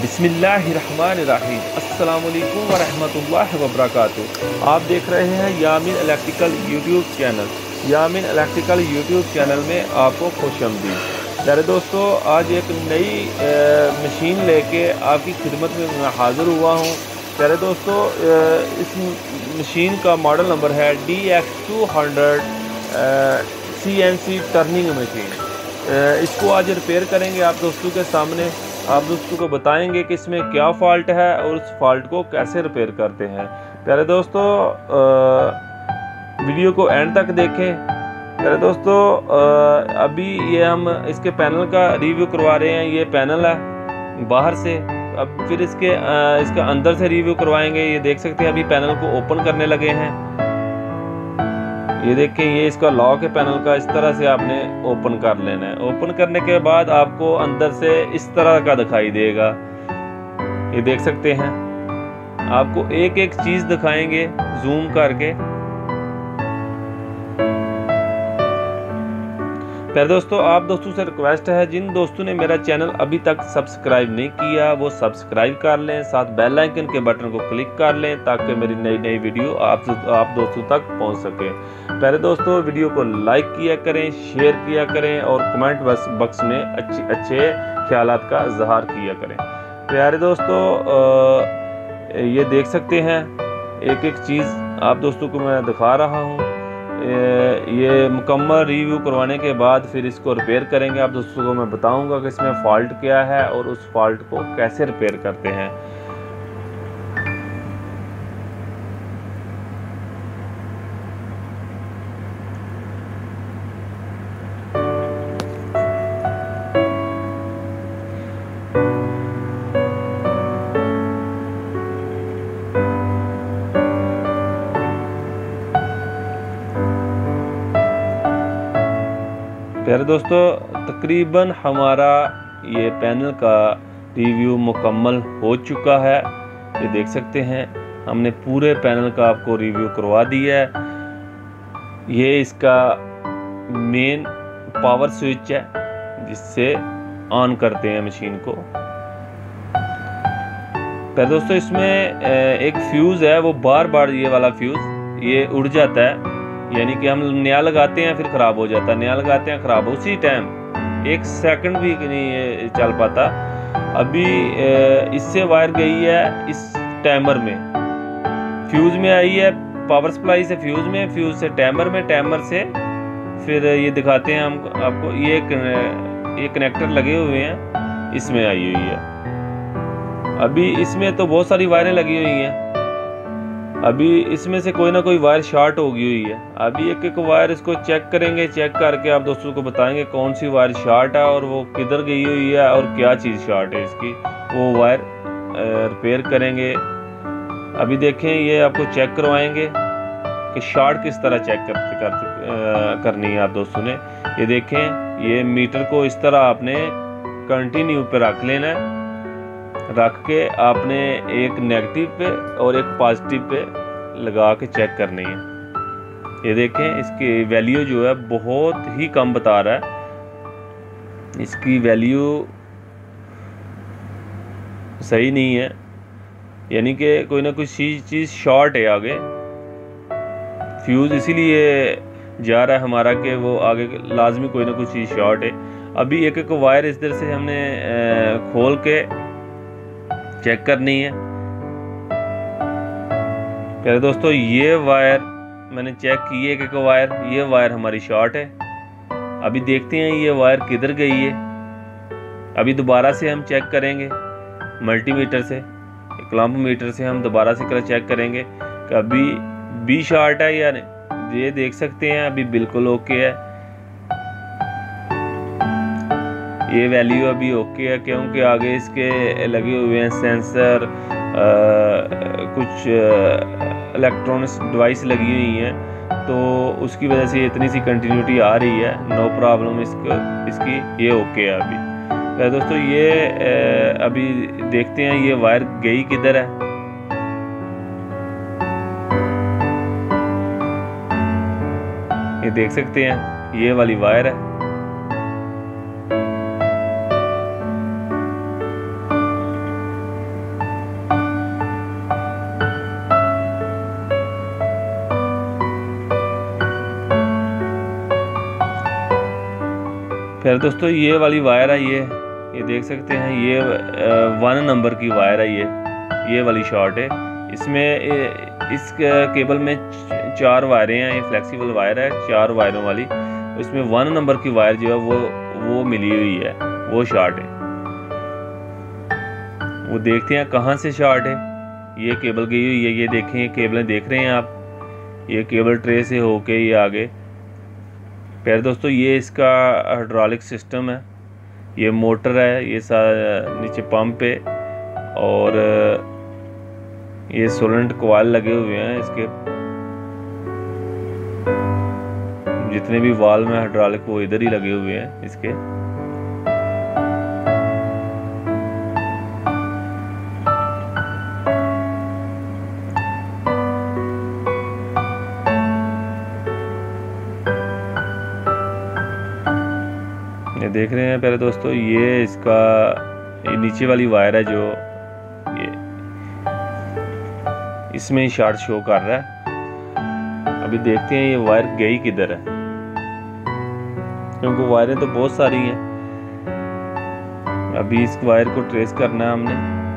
बिसमीम वालेकुम वरहमतुल्लाहि वबरकातुहू। आप देख रहे हैं Yamin electrical YouTube channel. Yamin electrical YouTube channel में आपको खुश आमदीद। प्यारे दोस्तों, आज एक नई मशीन लेके आपकी खिदमत में मैं हाज़िर हुआ हूँ। प्यारे दोस्तों इस मशीन का मॉडल नंबर है D X two hundred C N C turning machine इसको आज रिपेयर करेंगे आप दोस्तों के सामने। आप दोस्तों को बताएँगे कि इसमें क्या फ़ॉल्ट है और उस फॉल्ट को कैसे रिपेयर करते हैं। प्यारे दोस्तों वीडियो को एंड तक देखें। प्यारे दोस्तों अभी ये हम इसके पैनल का रिव्यू करवा रहे हैं। ये पैनल है बाहर से। अब फिर इसके इसका अंदर से रिव्यू करवाएँगे। ये देख सकते हैं, अभी पैनल को ओपन करने लगे हैं। ये देखें ये इसका लॉक है पैनल का, इस तरह से आपने ओपन कर लेना है। ओपन करने के बाद आपको अंदर से इस तरह का दिखाई देगा। ये देख सकते हैं। आपको एक एक चीज़ दिखाएँगे जूम करके। प्यारे दोस्तों, आप दोस्तों से रिक्वेस्ट है, जिन दोस्तों ने मेरा चैनल अभी तक सब्सक्राइब नहीं किया, वो सब्सक्राइब कर लें, साथ बेल आइकन के बटन को क्लिक कर लें, ताकि मेरी नई नई वीडियो आप आप दोस्तों तक पहुँच सके। प्यारे दोस्तों वीडियो को लाइक किया करें शेयर किया करें, और कमेंट बक्स में अच्छे अच्छे ख्याल का इजहार किया करें। प्यारे दोस्तों ये देख सकते हैं एक एक चीज़ आप दोस्तों को मैं दिखा रहा हूँ। ये मुकम्मल रिव्यू करवाने के बाद फिर इसको रिपेयर करेंगे। आप दोस्तों को मैं बताऊँगा कि इसमें फ़ॉल्ट क्या है और उस फॉल्ट को कैसे रिपेयर करते हैं। प्यारे दोस्तों, तकरीबन हमारा ये पैनल का रिव्यू मुकम्मल हो चुका है। ये देख सकते हैं, हमने पूरे पैनल का आपको रिव्यू करवा दिया है। ये इसका मेन पावर स्विच है, जिससे ऑन करते हैं मशीन को। पर दोस्तों, इसमें एक फ्यूज़ है, वो बार बार ये वाला फ्यूज़ ये उड़ जाता है। यानी कि हम नया लगाते हैं, फिर ख़राब हो जाता है। नया लगाते हैं, ख़राब उसी टाइम एक सेकंड भी नहीं चल पाता। अभी इससे वायर गई है इस टैमर में। फ्यूज़ में आई है पावर सप्लाई से फ्यूज़ में फ्यूज़ से टैमर में टैमर से। फिर ये दिखाते हैं हम, आपको, ये ये कनेक्टर लगे हुए हैं, इसमें आई हुई है। अभी इसमें तो बहुत सारी वायरें लगी हुई हैं। अभी इसमें से कोई ना कोई वायर शॉर्ट हो गई हुई है। अभी एक एक वायर इसको चेक करेंगे चेक करके आप दोस्तों को बताएँगे कौन सी वायर शॉर्ट है और वो किधर गई हुई है और क्या चीज़ शॉर्ट है इसकी। वो वायर रिपेयर करेंगे। अभी देखें ये आपको चेक करवाएँगे कि शॉर्ट किस तरह चेक करते कर, करनी है आप दोस्तों ने। ये देखें ये मीटर को इस तरह आपने कंटिन्यू पे रख लेना है। रख के आपने एक नेगेटिव पे और एक पॉजिटिव पे लगा के चेक करनी है। ये देखें, इसकी वैल्यू जो है बहुत ही कम बता रहा है। इसकी वैल्यू सही नहीं है। यानी कि कोई ना कोई चीज़ चीज़ शॉर्ट है आगे। फ्यूज़ इसीलिए जा रहा है हमारा कि वो आगे लाजमी कोई ना कोई चीज़ शॉर्ट है। अभी एक एक वायर इस तरह से हमने खोल के चेक करनी है। प्यारे दोस्तों, ये वायर मैंने चेक की है कि वायर, ये वायर हमारी शॉर्ट है। अभी देखते हैं ये वायर किधर गई है। अभी दोबारा से हम चेक करेंगे, मल्टीमीटर से क्लम्प मीटर से हम दोबारा से कर चेक करेंगे कि अभी बी शॉर्ट है या नहीं। ये देख सकते हैं, अभी बिल्कुल ओके है। ये वैल्यू अभी ओके है क्योंकि आगे इसके लगे हुए हैं सेंसर आ, कुछ इलेक्ट्रॉनिक्स डिवाइस लगी हुई हैं। तो उसकी वजह से इतनी सी कंटिन्यूटी आ रही है। नो प्रॉब्लम इसका इसकी ये ओके है अभी। तो दोस्तों ये अभी देखते हैं ये वायर गई किधर है। ये देख सकते हैं ये वाली वायर है। फिर दोस्तों ये वाली वायर आई है। ये देख सकते हैं, ये वन नंबर की वायर है। ये ये वाली शॉर्ट है। इसमें इस केबल में चार वायरें हैं, ये फ्लेक्सिबल वायर है, चार वायरों वाली। इसमें वन नंबर की वायर जो है वो वो मिली हुई है, वो शॉर्ट है। वो देखते हैं कहाँ से शॉर्ट है। ये केबल गई हुई है, ये देखें केबलें देख रहे हैं आप। ये केबल ट्रे से होके ये आगे। फिर दोस्तों, ये इसका हाइड्रोलिक सिस्टम है। ये मोटर है, ये नीचे पंप है और ये सोलेंट कोयल लगे हुए हैं इसके। जितने भी वाल में हाइड्रोलिक वो इधर ही लगे हुए हैं इसके। ये देख रहे हैं पहले दोस्तों, ये इसका, ये नीचे वाली वायर है जो, ये, इसमें शार्ट शो कर रहा है। अभी देखते हैं ये वायर गई किधर है। क्योंकि वायरें तो बहुत सारी हैं। अभी इस वायर को ट्रेस करना है हमने।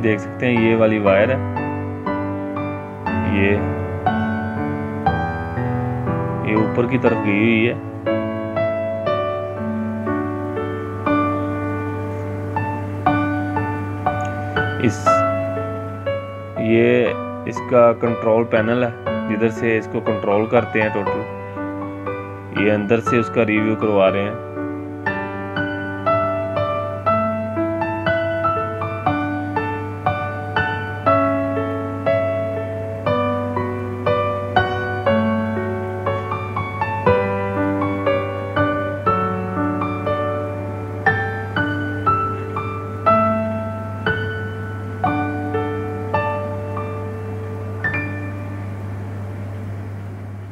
देख सकते हैं, ये वाली वायर है। ये ये ऊपर की तरफ़ गई हुई है। इस, ये इसका कंट्रोल पैनल है, जिधर से इसको कंट्रोल करते हैं टोटल ये अंदर से उसका रिव्यू करवा रहे हैं।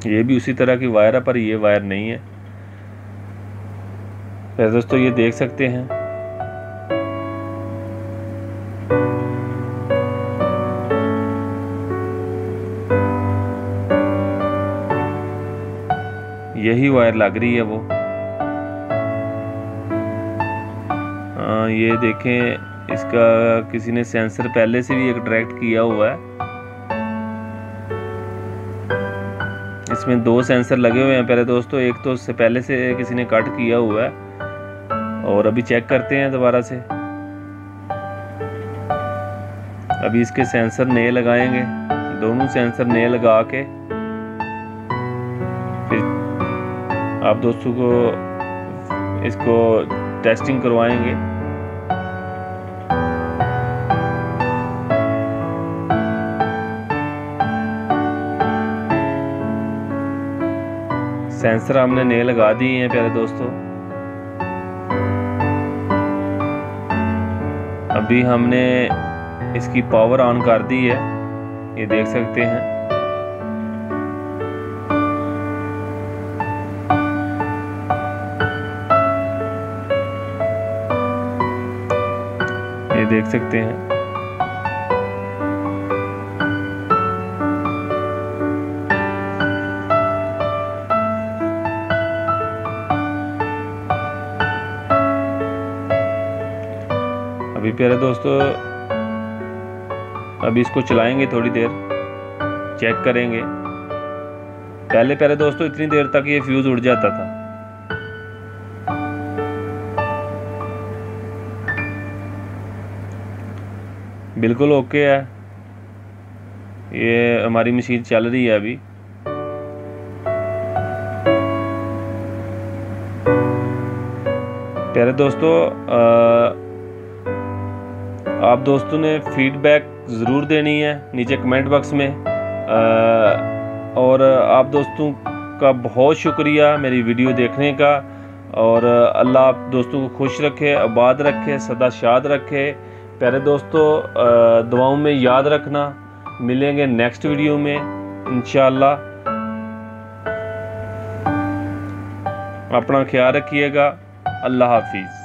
ये भी उसी तरह की वायर है पर ये वायर नहीं है। दोस्तों ये देख सकते हैं। यही वायर लग रही है वो। आ, ये देखें इसका किसी ने सेंसर पहले से भी एक डायरेक्ट किया हुआ है। इसमें दो सेंसर लगे हुए हैं। पहले दोस्तों, एक तो उससे पहले से किसी ने कट किया हुआ है और अभी चेक करते हैं दोबारा से। अभी इसके सेंसर नए लगाएँगे। दोनों सेंसर नए लगा के फिर आप दोस्तों को इसको टेस्टिंग करवाएँगे। सेंसर हमने नए लगा दिए हैं, प्यारे दोस्तों। अभी हमने इसकी पावर ऑन कर दी है, ये देख सकते हैं। ये देख सकते हैं। प्यारे दोस्तों अभी इसको चलाएँगे थोड़ी देर चेक करेंगे। पहले प्यारे दोस्तों इतनी देर तक ये फ्यूज़ उड़ जाता था। बिल्कुल ओके है। ये हमारी मशीन चल रही है अभी। प्यारे दोस्तों आ, आप दोस्तों ने फीडबैक ज़रूर देनी है नीचे कमेंट बॉक्स में। और आप दोस्तों का बहुत शुक्रिया मेरी वीडियो देखने का। और अल्लाह आप दोस्तों को खुश रखे, आबाद रखे, सदा शाद रखे। प्यारे दोस्तों दुआओं में याद रखना। मिलेंगे नेक्स्ट वीडियो में इन अपना ख्याल रखिएगा। अल्लाह हाफिज़।